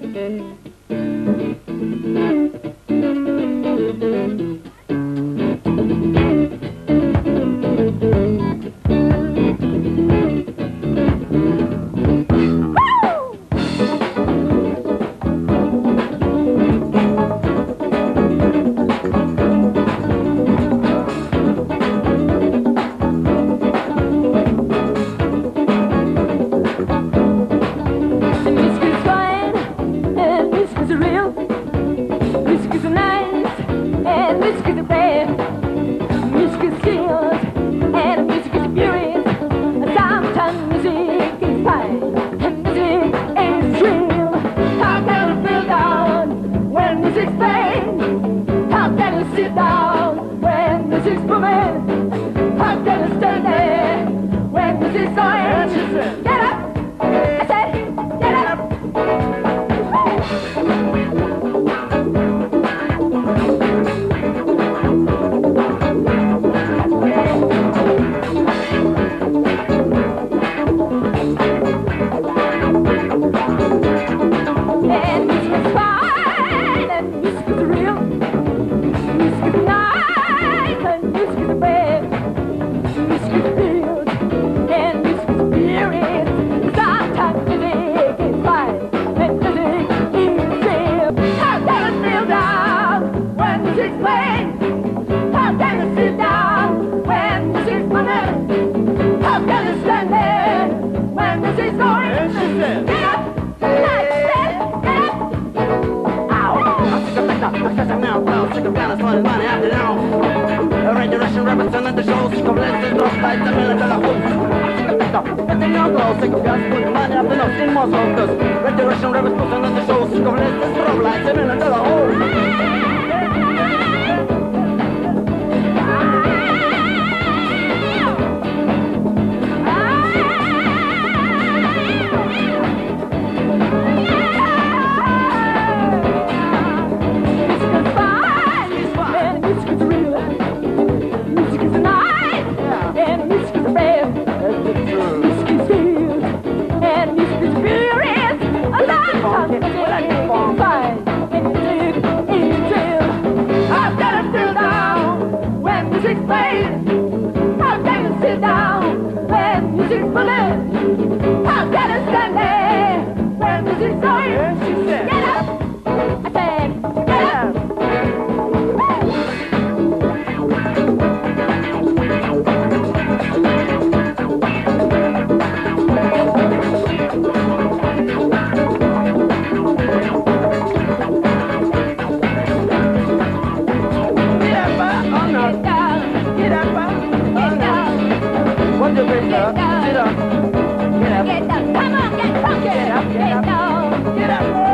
Dun, dun. down when this gonna stay. The putting. Red Russian rebels put another show, sick of less, this rock lights, and another hole. down. Where music belongs. Get up. Get up. Get up. Come on, get funky. Get up. Get up. Get up. Get up.